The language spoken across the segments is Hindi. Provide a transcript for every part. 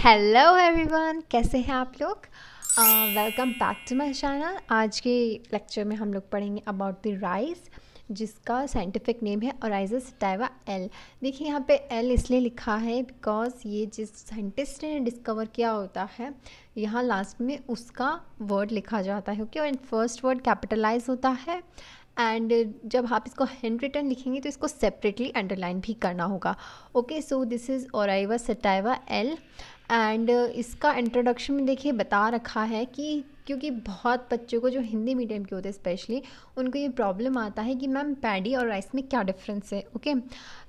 हेलो एवरीवन कैसे हैं आप लोग? Welcome back to my channel आज के लेक्चर में हम लोग पढ़ेंगे अबाउट द राइस जिसका साइंटिफिक नेम है ओराइजस सटाइवा एल देखिए, यहाँ पे एल इसलिए लिखा है बिकॉज़ ये जिस साइंटिस्ट ने डिस्कवर किया होता है, यहाँ लास्ट में उसका वर्ड लिखा जाता है ओके और फ़र्स्ट वर्ड कैपिटलाइज होता है। एंड जब आप इसको हैंड रिटर्न लिखेंगे तो इसको सेपरेटली अंडरलाइन भी करना होगा। Okay so this is Oryza sativa L and इसका इंट्रोडक्शन में देखिए बता रखा है कि क्योंकि बहुत बच्चों को जो हिंदी मीडियम के होते हैं स्पेशली उनको ये प्रॉब्लम आता है कि मैम पैडी और राइस में क्या डिफरेंस है ओके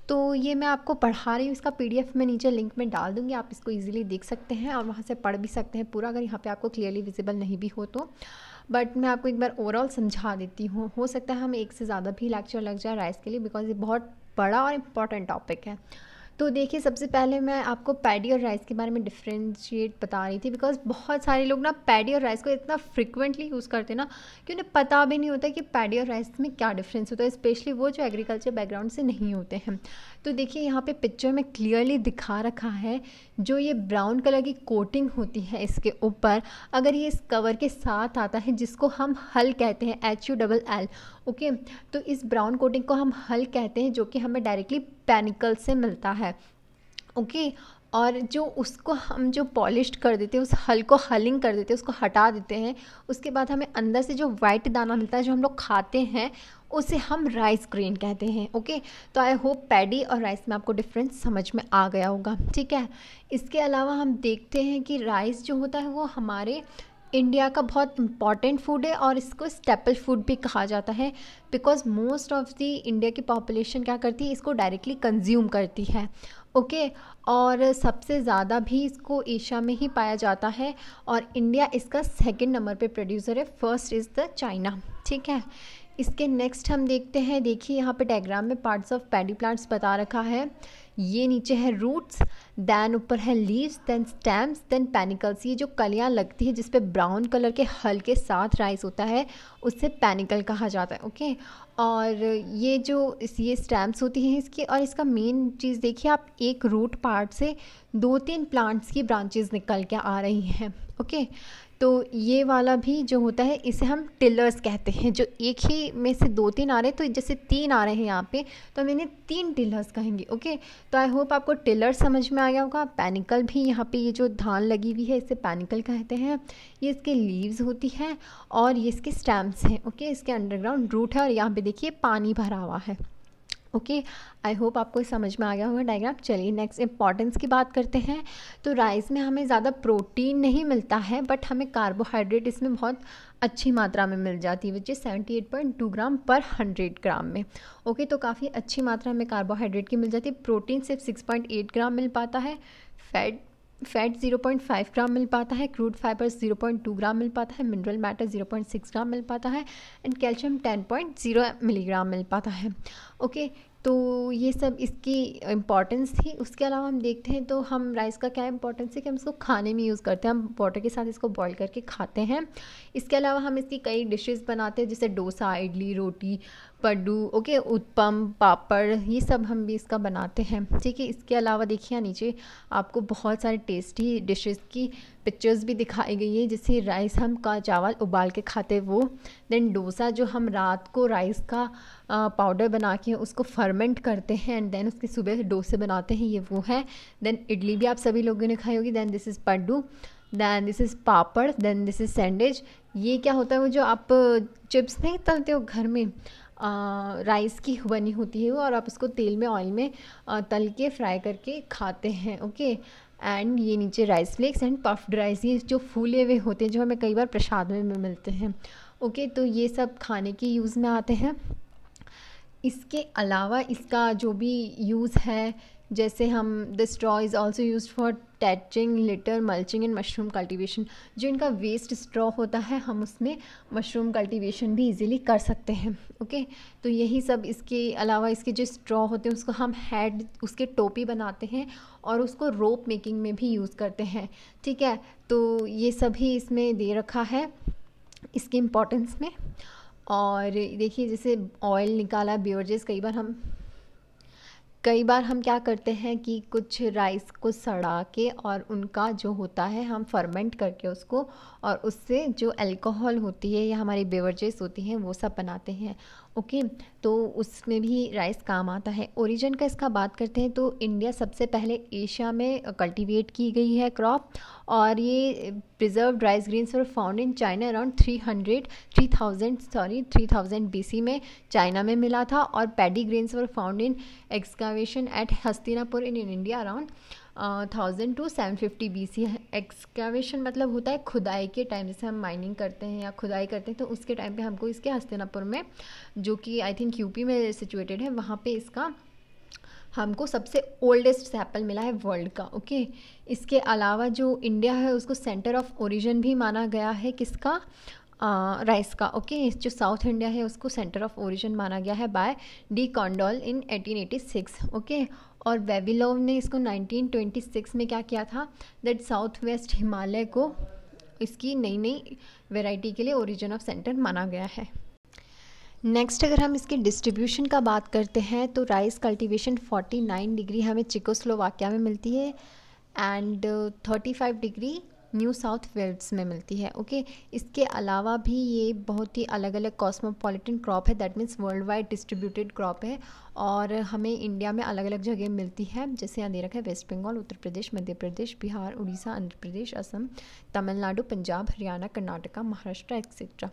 तो ये मैं आपको पढ़ा रही हूँ, इसका पीडीएफ मैं नीचे लिंक में डाल दूँगी, आप इसको इजीली देख सकते हैं और वहाँ से पढ़ भी सकते हैं पूरा, अगर यहाँ पे आपको क्लियरली विजिबल नहीं भी हो तो। बट मैं आपको एक बार ओवरऑल समझा देती हूँ। हो सकता है हमें एक से ज़्यादा भी लेक्चर लग जाए राइस के लिए बिकॉज़ ये बहुत बड़ा और इंपॉर्टेंट टॉपिक है। तो देखिए, सबसे पहले मैं आपको पैडी और राइस के बारे में डिफ्रेंशिएट बता रही थी बिकॉज़ बहुत सारे लोग ना पैडी और राइस को इतना फ्रिक्वेंटली यूज़ करते ना, कि उन्हें पता भी नहीं होता कि पैडी और राइस में क्या डिफरेंस होता है स्पेशली वो जो एग्रीकल्चर बैकग्राउंड से नहीं होते हैं। तो देखिए, यहाँ पे पिक्चर में क्लियरली दिखा रखा है, जो ये ब्राउन कलर की कोटिंग होती है इसके ऊपर, अगर ये इस कवर के साथ आता है, जिसको हम हल कहते हैं H U double L okay? तो इस ब्राउन कोटिंग को हम हल कहते हैं, जो कि हमें डायरेक्टली पैनिकल से मिलता है। ओके? और जो उसको हम जो पॉलिश कर देते हैं, उस हल को हलिंग कर देते हैं, उसको हटा देते हैं, उसके बाद हमें अंदर से जो वाइट दाना मिलता है, जो हम लोग खाते हैं, उसे हम राइस ग्रेन कहते हैं। ओके? तो आई होप पैडी और राइस में आपको डिफरेंस समझ में आ गया होगा। ठीक है? इसके अलावा हम देखते हैं कि राइस जो होता है, वो हमारे इंडिया का बहुत इंपॉर्टेंट फ़ूड है और इसको स्टेपल फ़ूड भी कहा जाता है because most of the India की पॉपुलेशन क्या करती है? इसको डायरेक्टली कंज्यूम करती है। ओके okay, और सबसे ज़्यादा भी इसको एशिया में ही पाया जाता है और इंडिया इसका सेकंड नंबर पे प्रोड्यूसर है। फ़र्स्ट इज़ द चाइना ठीक है? इसके नेक्स्ट हम देखते हैं। देखिए यहाँ पे डायग्राम में पार्ट्स ऑफ़ पैडी प्लांट्स बता रखा है। ये नीचे है रूट्स दैन ऊपर है leaves then stems then panicles ये जो कलियाँ लगती है जिस पे ब्राउन कलर के हल्के साथ राइस होता है, उससे पैनिकल कहा जाता है ओके और ये जो इस, ये स्टैम्प्स होती हैं इसकी, और इसका मेन चीज़ देखिए, आप एक रूट पार्ट से दो तीन प्लांट्स की ब्रांचेस निकल के आ रही हैं ओके तो ये वाला भी जो होता है, इसे हम टिलर्स कहते हैं, जो एक ही में से दो तीन आ रहे हैं तो जैसे तीन आ रहे हैं यहाँ पे तो हम इन्हें तीन टिलर्स कहेंगे, ओके? तो आई होप आपको टिलर समझ में आ गया होगा। पैनिकल भी यहाँ पे ये जो धान लगी हुई है, इसे पैनिकल कहते हैं। ये इसके लीव्स होती हैं और ये इसके स्टैम्प्स हैं, ओके? इसके अंडरग्राउंड रूट है और यहाँ पर देखिए पानी भरा हुआ है। ओके आई होप आपको समझ में आ गया होगा डायग्राम चलिए नेक्स्ट इंपॉर्टेंस की बात करते हैं. तो राइस में हमें ज़्यादा प्रोटीन नहीं मिलता है बट हमें कार्बोहाइड्रेट इसमें बहुत अच्छी मात्रा में मिल जाती है which is seventy eight point two gram पर हंड्रेड ग्राम में. ओके okay, तो काफ़ी अच्छी मात्रा में कार्बोहाइड्रेट की मिल जाती है. प्रोटीन सिर्फ़ सिक्स पॉइंट एट ग्राम मिल पाता है. फैट फैट 0.5 ग्राम मिल पाता है, क्रूड फाइबर्स 0.2 ग्राम मिल पाता है, मिनरल मैटर 0.6 ग्राम मिल पाता है, एंड कैल्शियम 10.0 मिलीग्राम मिल पाता है। ओके तो ये सब इसकी इम्पॉर्टेंस थी। उसके अलावा हम देखते हैं तो हम राइस का क्या इम्पोर्टेंस है कि हम इसको खाने में यूज़ करते हैं। हम वाटर के साथ इसको बॉईल करके खाते हैं। इसके अलावा हम इसकी कई डिशेस बनाते हैं, जैसे डोसा, इडली, रोटी, पड्डू ओके उत्पम, पापड़, ये सब हम भी इसका बनाते हैं। ठीक है, इसके अलावा देखिए नीचे आपको बहुत सारे टेस्टी डिशेस की पिक्चर्स भी दिखाई गई है जैसे राइस हम का चावल उबाल के खाते वो। देन डोसा जो हम रात को राइस का पाउडर बना के उसको फर्मेंट करते हैं एंड देन उसके सुबह डोसे बनाते हैं, ये वो है। देन इडली भी आप सभी लोगों ने खाई होगी। Then this is paddu. Then this is papad. Then this is sandwich ये क्या होता है वो जो आप चिप्स नहीं तलते हो घर में? राइस की बनी होती है वो और आप उसको तेल में ऑयल में तल के फ्राई करके खाते हैं ओके एंड ये नीचे rice flakes and puffed rice ये जो फूले हुए होते हैं, जो हमें कई बार प्रसाद में मिलते हैं। ओके तो ये सब खाने के यूज़ में आते हैं। इसके अलावा इसका जो भी यूज़ है जैसे हम the straw is also use for thatching litter mulching and mushroom cultivation जो इनका वेस्ट स्ट्रॉ होता है, हम उसमें मशरूम कल्टीवेशन भी इजीली कर सकते हैं ओके तो यही सब इसके अलावा इसके जो स्ट्रॉ होते हैं, उसको हम हेड उसके टोपी बनाते हैं और उसको रोप मेकिंग में भी यूज़ करते हैं, ठीक है? तो ये सभी इसमें दे रखा है इसके इम्पोर्टेंस में। और देखिए, जैसे ऑयल निकाला बेवरेजेस कई बार हम कई बार हम क्या करते हैं कि कुछ राइस को सड़ा के और उनका जो होता है, हम फर्मेंट करके उसको और उससे जो अल्कोहल होती है या हमारी बेवरजेस होती हैं, वो सब बनाते हैं। ओके तो उसमें भी राइस काम आता है। ओरिजिन का इसका बात करते हैं तो इंडिया सबसे पहले एशिया में कल्टीवेट की गई है क्रॉप और ये preserve rice grains were found in China around three hundred three thousand sorry three thousand B में चाइना में मिला था और paddy grains were found in excavation at Hastinapur in India around thousand two seven fifty B C excavation मतलब होता है खुदाई के टाइम जैसे हम माइनिंग करते हैं या खुदाई करते हैं तो उसके टाइम पे हमको इसके हस्तिनापुर में, जो कि आई थिंक यूपी में सिचुएटेड है, वहाँ पे इसका हमको सबसे ओल्डेस्ट सैपल मिला है वर्ल्ड का ओके इसके अलावा जो इंडिया है, उसको सेंटर ऑफ़ ओरिजिन भी माना गया है, किसका? राइस का ओके जो साउथ इंडिया है, उसको सेंटर ऑफ़ ओरिजिन माना गया है by de Candolle in 1886 okay और वेबिलोव ने इसको 1926 में क्या किया था? दैट साउथ वेस्ट हिमालय को इसकी नई नई वेराइटी के लिए ओरिजिन ऑफ़ सेंटर माना गया है। नेक्स्ट अगर हम इसके डिस्ट्रीब्यूशन का बात करते हैं तो राइस कल्टीवेशन 49 डिग्री हमें चिकोस्लोवाकिया में मिलती है। And 35 degree New South Wales में मिलती है, ओके? इसके अलावा भी ये बहुत ही अलग अलग कॉस्मोपॉलिटन क्रॉप है that means world wide distributed crop है, और हमें इंडिया में अलग अलग जगह मिलती है, जैसे यहाँ दे रखा है वेस्ट बंगाल उत्तर प्रदेश मध्य प्रदेश बिहार उड़ीसा आंध्र प्रदेश असम तमिलनाडु पंजाब हरियाणा कर्नाटका महाराष्ट्र एक्सेट्रा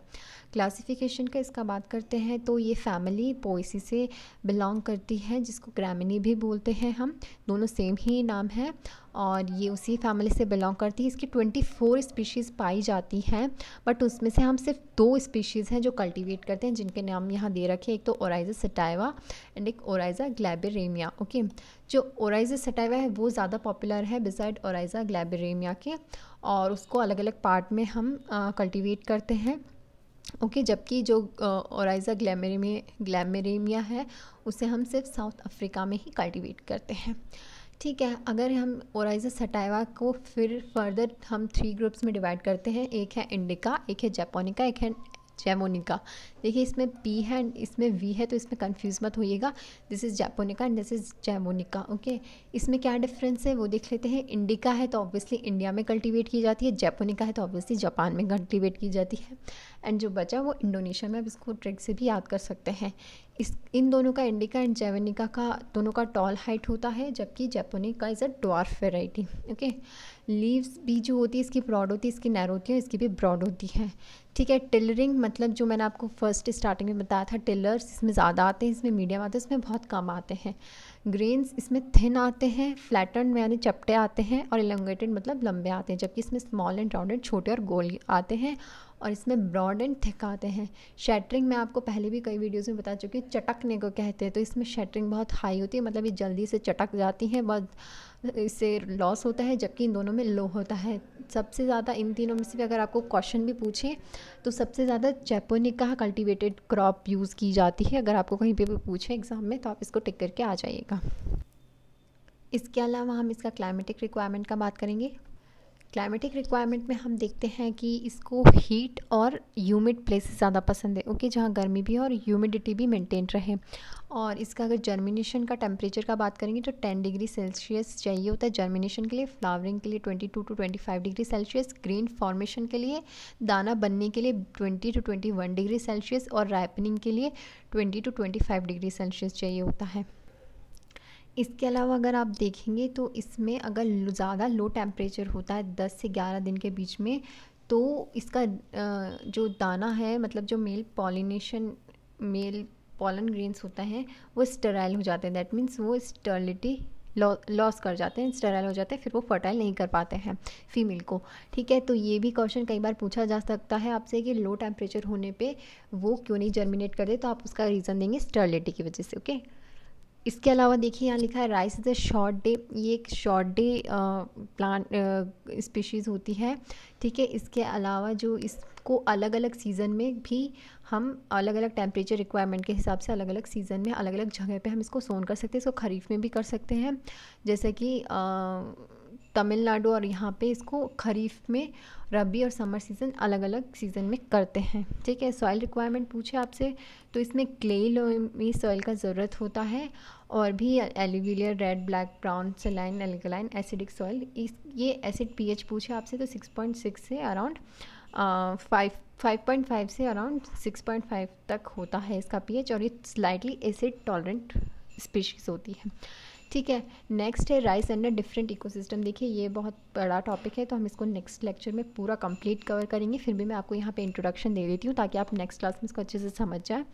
क्लासिफिकेशन का इसका बात करते हैं तो ये फैमिली पोइसी से बिलोंग करती है, जिसको ग्रामिनी भी बोलते हैं हम, दोनों सेम ही नाम है और ये उसी फैमिली से बिलोंग करती है। इसकी ट्वेंटी फोर स्पीशीज़ पाई जाती हैं बट उसमें से हम सिर्फ़ दो स्पीशीज़ हैं जो कल्टीवेट करते हैं जिनके नाम यहाँ दे रखे एक तो ओराइजा सटाइवा एंड एक ओराइजा ग्लैबेरेमिया ओके जो ओराइजा सटाइवा है वो ज़्यादा पॉपुलर है बिसाइड ओराइजा ग्लैबेरेमिया के और उसको अलग अलग पार्ट में हम कल्टिवेट करते हैं ओके okay, जबकि जो ओराइजा ग्लैमेरेमिया ग्लैमेरेमिया है उसे हम सिर्फ़ साउथ अफ्रीका में ही कल्टीवेट करते हैं। ठीक है, अगर हम ओराइजा सटाइवा को फिर फर्दर हम थ्री ग्रुप्स में डिवाइड करते हैं, एक है इंडिका, एक है जैपोनिका, एक है जैमोनिका। देखिए, इसमें पी है एंड इसमें वी है तो इसमें कंफ्यूज मत होइएगा। This is japonica and this is japonica okay इसमें क्या डिफरेंस है? वो देख लेते हैं। इंडिका है तो ऑब्वियसली इंडिया में कल्टीवेट की जाती है, जैपोनिका है तो ऑब्वियसली जापान में कल्टीवेट की जाती है। एंड जो बचा वो इंडोनेशिया में, अब इसको ट्रिक से भी याद कर सकते हैं। इस, इन दोनों का इंडिका एंड जैवनिका का दोनों का टॉल हाइट होता है, जबकि japonica is a dwarf variety okay leaves भी जो होती है, इसकी ब्रॉड होती है, इसकी नैरो होती है, इसकी भी ब्रॉड होती है। ठीक है टिलरिंग मतलब जो मैंने आपको फ़र्स्ट स्टार्टिंग में बताया था टिलर्स इसमें ज़्यादा आते हैं, इसमें मीडियम आते हैं, इसमें बहुत कम आते हैं। ग्रेन्स इसमें थिन आते हैं फ्लैटन यानी चपटे आते हैं और एलोंगेटेड मतलब लंबे आते हैं, जबकि इसमें स्मॉल एंड राउंडेड छोटे और गोल आते हैं और इसमें ब्रॉड एंड थिक आते हैं। शैटरिंग मैं आपको पहले भी कई वीडियोज़ में बता चुकी हूँ, चटकने को कहते हैं तो इसमें शैटरिंग बहुत हाई होती है मतलब ये जल्दी से चटक जाती हैं, बहुत इससे लॉस होता है, जबकि इन दोनों में लो होता है। सबसे ज़्यादा इन तीनों में से भी अगर आपको क्वेश्चन भी पूछें तो सबसे ज़्यादा जैपोनिका कल्टिवेटेड क्रॉप यूज़ की जाती है। अगर आपको कहीं पे भी पूछें एग्ज़ाम में तो आप इसको टिक करके आ जाइएगा। इसके अलावा हम इसका क्लाइमेटिक रिक्वायरमेंट का बात करेंगे। क्लाइमेटिक रिक्वायरमेंट में हम देखते हैं कि इसको हीट और ह्यूमिड प्लेसेस ज़्यादा पसंद है। ओके जहाँ गर्मी भी और ह्यूमिडिटी भी मेंटेन रहे। और इसका अगर जर्मिनेशन का टेम्परेचर का बात करेंगे तो 10 डिग्री सेल्सियस चाहिए होता है जर्मिनेशन के लिए फ्लावरिंग के लिए 22 to 25 degree Celsius grain formation के लिए, दाना बनने के लिए 20 टू 21 डिग्री सेल्सियस और राइपनिंग के लिए 20 टू 25 डिग्री सेल्सियस चाहिए होता है। इसके अलावा अगर आप देखेंगे तो इसमें अगर ज़्यादा लो टेम्परेचर होता है, दस से ग्यारह दिन के बीच में तो इसका जो दाना है मतलब जो male pollination male pollen grains होता है, वो स्टराइल हो जाते हैं दैट मीन्स वो स्टर्लिटी लॉस कर जाते हैं स्टराइल हो जाते हैं, फिर वो फर्टाइल नहीं कर पाते हैं फीमेल को ठीक है तो ये भी क्वेश्चन कई बार पूछा जा सकता है आपसे कि लो टेम्परेचर होने पे वो क्यों नहीं जर्मिनेट करते तो आप उसका रीज़न देंगे स्टर्लिटी की वजह से ओके okay? इसके अलावा देखिए यहाँ लिखा है rice is a short day ये एक शॉर्ट डे प्लांट स्पीशीज़ होती है। ठीक है, इसके अलावा जो इसको अलग अलग सीज़न में भी हम अलग अलग टेम्परेचर रिक्वायरमेंट के हिसाब से अलग अलग सीज़न में अलग अलग जगह पे हम इसको सोन कर सकते हैं, इसको खरीफ में भी कर सकते हैं। जैसे कि तमिलनाडु और यहाँ पे इसको खरीफ में रबी और समर सीज़न अलग अलग सीज़न में करते हैं। ठीक है सॉइल रिक्वायरमेंट पूछे आपसे तो इसमें क्ले लोमी सॉइल का ज़रूरत होता है और भी alluvial red black brown saline alkaline acidic soil इस, ये एसिड पीएच पूछे आपसे तो 6.6 से around five five point five से अराउंड सिक्स पॉइंट फाइव तक होता है इसका पीएच और ये स्लाइटली एसिड टॉलरेंट स्पीशीज़ होती है। ठीक है नेक्स्ट है राइस अंडर डिफरेंट इकोसिस्टम देखिए, ये बहुत बड़ा टॉपिक है तो हम इसको नेक्स्ट लेक्चर में पूरा कंप्लीट कवर करेंगे। फिर भी मैं आपको यहाँ पे इंट्रोडक्शन दे देती हूँ, ताकि आप नेक्स्ट क्लास में इसको अच्छे से समझ जाए।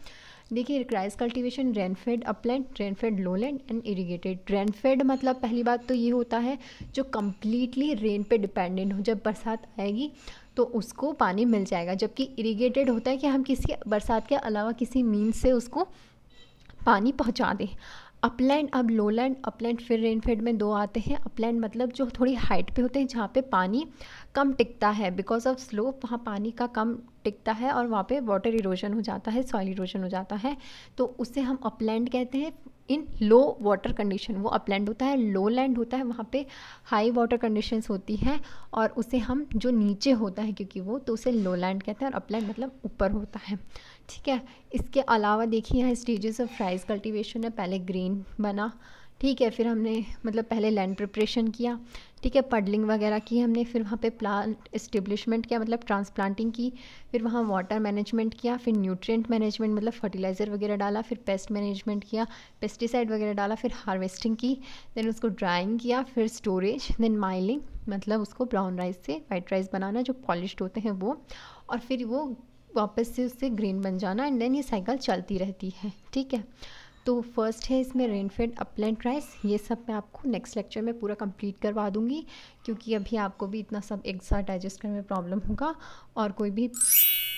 देखिए rice cultivation rainfed upland rainfed lowland and irrigated rainfed मतलब पहली बात तो ये होता है, जो कम्प्लीटली रेन पे डिपेंडेंट हो। जब बरसात आएगी तो उसको पानी मिल जाएगा। जबकि इरीगेटेड होता है कि हम किसी बरसात के अलावा किसी मीन से उसको पानी पहुँचा दें। अपलैंड अब लोलैंड अपलैंड फिर रेनफेड में दो आते हैं। अपलैंड मतलब जो थोड़ी हाइट पे होते हैं, जहाँ पे पानी कम टिकता है। बिकॉज़ ऑफ़ स्लोप वहाँ पानी का कम टिकता है और वहाँ पे वाटर इरोजन हो जाता है सॉइल इरोजन हो जाता है। तो उसे हम अपलैंड कहते हैं। इन लो वाटर कंडीशन वो अपलैंड होता है लो लैंड होता है, वहाँ पे हाई वाटर कंडीशंस होती हैं और उसे हम जो नीचे होता है, क्योंकि वो तो उसे लो लैंड कहते हैं और अपलैंड मतलब ऊपर होता है। ठीक है? इसके अलावा देखिए, यहाँ स्टेजेस ऑफ़ राइस कल्टीवेशन है। पहले ग्रीन बना, ठीक है? फिर हमने मतलब पहले लैंड प्रिपरेशन किया, ठीक है? पडलिंग वगैरह की हमने, फिर वहाँ पे प्लांट इस्टेब्लिशमेंट किया मतलब ट्रांसप्लांटिंग की, फिर वहाँ वाटर मैनेजमेंट किया, फिर न्यूट्रिएंट मैनेजमेंट मतलब फर्टिलाइज़र वगैरह डाला, फिर पेस्ट मैनेजमेंट किया पेस्टिसाइड वगैरह डाला, फिर हार्वेस्टिंग की देन उसको ड्राइंग किया, फिर स्टोरेज देन माइलिंग मतलब उसको ब्राउन राइस से वाइट राइस बनाना, जो पॉलिश होते हैं वो, और फिर वो वापस से उससे ग्रीन बन जाना एंड देन ये साइकिल चलती रहती है, ठीक है? तो फ़र्स्ट है इसमें रेनफेड अपलैंड राइस ये सब मैं आपको नेक्स्ट लेक्चर में पूरा कंप्लीट करवा दूँगी, क्योंकि अभी आपको भी इतना सब एक साथ डाइजेस्ट करने में प्रॉब्लम होगा और कोई भी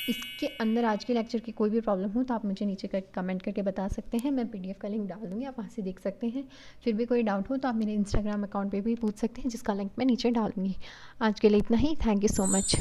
इसके अंदर आज के लेक्चर की कोई भी प्रॉब्लम हो तो आप मुझे नीचे कर कमेंट करके बता सकते हैं, मैं पीडीएफ का लिंक डाल दूँगी, आप वहाँ से देख सकते हैं। फिर भी कोई डाउट हो तो आप मेरे इंस्टाग्राम अकाउंट पे भी पूछ सकते हैं, जिसका लिंक मैं नीचे डालूँगी। आज के लिए इतना ही थैंक यू सो मच